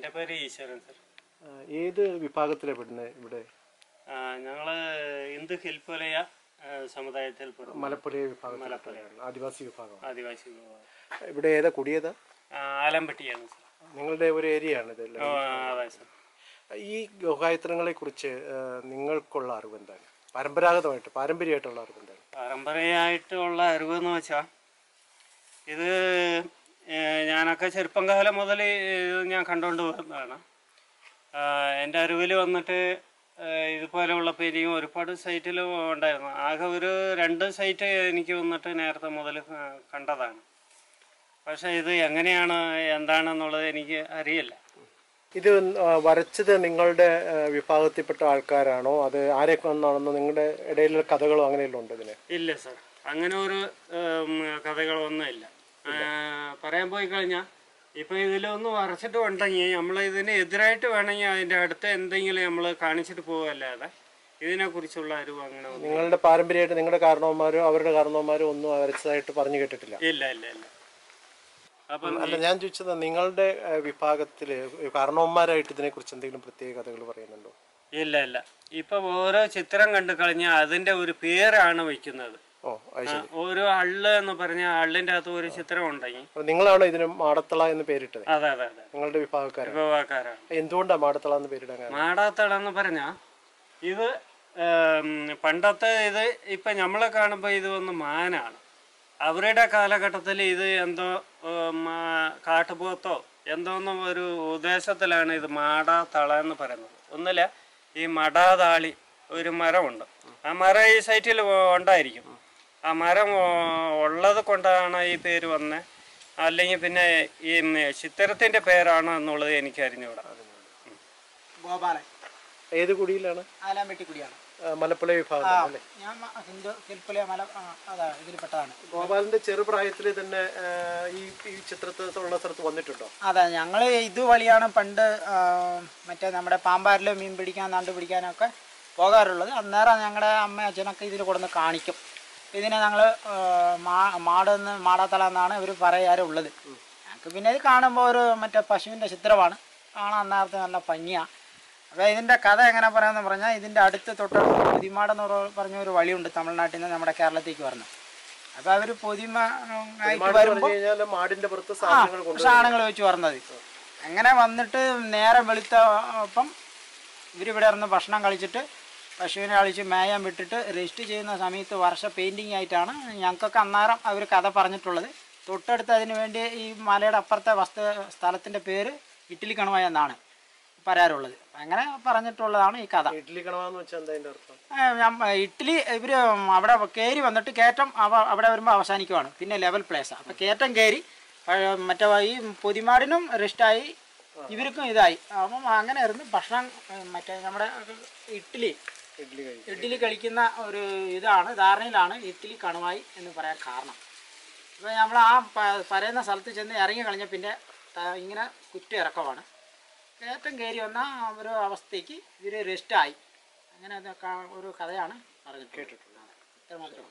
എന്റെ പേര് ഈശ്വരൻ സർ ഏത് വിഭാഗത്തിലാണ് പെടുന്നത് ഇവിടെ? ഞങ്ങൾ ഹിന്ദു ഹിൽപ്പുലയ സമുദായത്തിൽ മലപ്പുഴ വിഭാഗത്തിലാണ് ആദിവാസി വിഭാഗം ആദിവാസി വിഭാഗം. ഇവിടെ ഏതാ കുടിയേതാ? ആ, ആലമ്പട്ടിയാണ് സർ നിങ്ങളുടെ ഒരു ഏരിയ ആണ് ഇതെല്ലാം ആ, അതെ സർ ഈ ഗുഹായത്രങ്ങളെ കുറിച്ച് നിങ്ങൾക്കുള്ള അറിവ് എന്താണ്? പരമ്പരാഗതമായിട്ട് പാരമ്പര്യമായിട്ടുള്ള അറിവ് എന്താണ്? പാരമ്പര്യമായിട്ടുള്ള അറിവെന്ന് വെച്ചാൽ ഇത് ഞാനൊക്കെ ചെറുപ്പം കാലം മുതൽ ഞാൻ കണ്ടുകൊണ്ട് വരുന്നതാണ് എന്റെ അറിവിൽ വന്നിട്ട് ഇതുപോലെയുള്ള പേരിയും ഒരുപാട് സൈറ്റിൽ ഉണ്ടായിരുന്നു. ആകെ ഒരു രണ്ട് സൈറ്റ് എനിക്ക് വന്നിട്ട് നേരത്തെ മുതൽ കണ്ടതാണ്. പക്ഷേ ഇത് എങ്ങനെയാണ് എന്താണെന്നുള്ളത് എനിക്ക് അറിയില്ല. ഇത് വരച്ചത് നിങ്ങളുടെ വിഭാഗത്തിൽപ്പെട്ട ആൾക്കാരാണോ? അത് ആരെയൊക്കെ വന്നാണെന്നോ? നിങ്ങളുടെ ഇടയിലുള്ള കഥകളോ അങ്ങനെയല്ലോ ഉണ്ട് ഇതിന് ഇല്ല സർ അങ്ങനെ ഒരു കഥകളൊന്നും ആ, പറയാൻ പോയി കഴിഞ്ഞാൽ ഇപ്പൊ ഇതിലൊന്നും വരച്ചിട്ട് ഉണ്ടെങ്കിൽ നമ്മൾ ഇതിന് എതിരായിട്ട് വേണമെങ്കിൽ അതിന്റെ അടുത്ത് എന്തെങ്കിലും നമ്മൾ കാണിച്ചിട്ട് പോവല്ലാതെ ഇതിനെ കുറിച്ചുള്ള അറിവ് അങ്ങനെ നിങ്ങളുടെ പാരമ്പര്യമായിട്ട് നിങ്ങളുടെ കാരണവന്മാരോ അവരുടെ കാരണവന്മാരോ ഒന്നും വരച്ചതായിട്ട് പറഞ്ഞു കേട്ടിട്ടില്ല. ഇല്ല ഇല്ല ഇല്ല. അപ്പം അല്ല ഞാൻ ചോദിച്ചത് നിങ്ങളുടെ വിഭാഗത്തിൽ വിഭാഗത്തിൽ കാരണവന്മാരായിട്ട് ഇതിനെക്കുറിച്ച് എന്തെങ്കിലും പ്രത്യേക കഥകൾ പറയുന്നുണ്ടോ? ഇല്ല ഇല്ല. ഇപ്പൊ ഓരോ ചിത്രം കണ്ടു കഴിഞ്ഞാൽ അതിന്റെ ഒരു പേരാണ് വയ്ക്കുന്നത്. ഓ ഓരോ അള്ള് എന്ന് പറഞ്ഞ അള്ളിന്റെ അകത്ത് ഒരു ചിത്രം ഉണ്ടെങ്കിൽ. നിങ്ങളാണ് ഇതിന് മാടത്തള എന്ന് പേരിട്ടത്? അതെ അതെ അതെ. നിങ്ങളുടെ വിഭാഗക്കാരാണ്. വിഭവക്കാരാണ് എന്തുകൊണ്ടാണ് മാടത്തള എന്ന് പേരിടാൻ മാടാത്തള എന്ന് പറഞ്ഞ ഇത് പണ്ടത്തെ ഇത് ഇപ്പൊ നമ്മളെ കാണുമ്പോൾ ഇത് ഒന്ന് മാനാണ്. അവരുടെ കാലഘട്ടത്തിൽ ഇത് എന്തോ കാട്ടുപോത്തോ എന്തോന്നും ഒരു ഉദ്ദേശത്തിലാണ് ഇത് മാടാത്തള എന്ന് പറയുന്നത്. ഒന്നില്ല ഈ മടാതാളി ഒരു മരമുണ്ട്. ആ മരം ഈ സൈറ്റിൽ ഉണ്ടായിരിക്കും. ആ മരം ഉള്ളത് കൊണ്ടാണ് ഈ പേര് വന്നത് അല്ലെങ്കിൽ പിന്നെ ഈ ചിത്തരത്തിന്റെ ചിത്രത്തിന്റെ പേരാണോ എന്നുള്ളത് എനിക്ക് അറിഞ്ഞുകൂടാ ഗോപാലൻ. ഏത് കുടിയിലാണ്? ആലാമ്പെട്ടിക്കുടിയാണ് കുടിയാണ്. മലപ്പുഴ വിഭാഗം അല്ലേ? ഞാൻ മ- ഹിന്ദു ഹിൽപ്പുലെ മല ആ, അതാ ഇതിൽപ്പെട്ടതാണ് ഗോപാലിന്റെ ചെറുപ്രായത്തിൽ തന്നെ ഈ ഈ ചിത്രത്തിലുള്ള സ്ഥലത്ത് വന്നിട്ടുണ്ടോ? അതെ ഞങ്ങൾ ഇതുവഴിയാണ് പണ്ട് മറ്റേ നമ്മുടെ പാമ്പാരിൽ മീൻ പിടിക്കാൻ നണ്ട് പിടിക്കാനൊക്കെ പോകാറുള്ളത്. അന്നേരം ഞങ്ങളുടെ അമ്മ അച്ഛനൊക്കെ ഇതിൽ കൊടുന്ന് കാണിക്കും. ഇതിനെ ഞങ്ങൾ മാടെന്ന് മാടാത്തല എന്നാണ് ഇവർ പറയാറുള്ളത് ഞങ്ങൾക്ക് പിന്നെ ഇത് കാണുമ്പോൾ ഒരു മറ്റേ പശുവിന്റെ ചിത്രമാണ്. കാണാൻ നേരത്തെ നല്ല ഭംഗിയാണ് അപ്പോൾ ഇതിന്റെ കഥ എങ്ങനെ പറയാമെന്ന് പറഞ്ഞാൽ ഇതിന്റെ അടുത്ത് തൊട്ടടുത്ത് പൊതിമാടെന്ന് പറ- പറഞ്ഞ ഒരു വഴിയുണ്ട് തമിഴ്നാട്ടിൽ നിന്ന് നമ്മുടെ കേരളത്തേക്ക് വരുന്നത് അപ്പോൾ അവർ പൊതിമ പുറത്ത് സാധനങ്ങൾ വെച്ച് വരുന്നത് അങ്ങനെ വന്നിട്ട് നേരെ വെളുത്തപ്പം ഇവരിവിടെ ഇരുന്ന് ഭക്ഷണം കഴിച്ചിട്ട് പശുവിനെ അളിച്ച് മേയാൻ വിട്ടിട്ട് രജിസ്റ്റർ ചെയ്യുന്ന സമയത്ത് വർഷ പെയിന്റിങ് ആയിട്ടാണ് ഞങ്ങൾക്കൊക്കെ അന്നേരം അവർ കഥ പറഞ്ഞിട്ടുള്ളത്. തൊട്ടടുത്ത് അതിന് വേണ്ടി ഈ മലയുടെ അപ്പുറത്തെ വസ്തു സ്ഥലത്തിന്റെ പേര് ഇറ്റലി കണവ എന്നാണ് പറയാറുള്ളത്. അങ്ങനെ പറഞ്ഞിട്ടുള്ളതാണ് ഈ കഥ. ഇഡ്ഡലി കണവാന്ന് വെച്ചാൽ എന്താ അർത്ഥം? ഞാൻ- ഇഡ്ഡലി ഇവർ അവിടെ കയറി വന്നിട്ട് കയറ്റം അവ- അവിടെ വരുമ്പോൾ അവസാനിക്കുവാണ്. പിന്നെ ലെവൽ പ്ലേസ് അപ്പം കയറ്റം കയറി മറ്റേ ഈ പൊതിമാടിനും റിസ്റ്റായി ഇവർക്കും ഇതായി. അപ്പം അങ്ങനെ ആയിരുന്നു ഭക്ഷണം മറ്റേ നമ്മുടെ ഇഡ്ഡലി ഇഡ്ഡലി കഴിക്കും. കഴിക്കുന്ന ഒരു ഇതാണ് ധാരണയിലാണ് ഇഡ്ഡലി കണുവായി എന്ന് പറയാൻ കാരണം. ഇപ്പോൾ നമ്മൾ ആ പറയുന്ന സ്ഥലത്ത് ചെന്ന് ഇറങ്ങി കളഞ്ഞ പിന്നെ ഇങ്ങനെ കുറ്റി ഇറക്കമാണ്. കയറ്റം കയറി വന്ന ഒരു അവസ്ഥയ്ക്ക് ഇവർ റെസ്റ്റായി അങ്ങനെ ഒരു കഥയാണ് പറഞ്ഞു കേട്ടിട്ടുള്ളത് ഇത്ര മാത്രമേ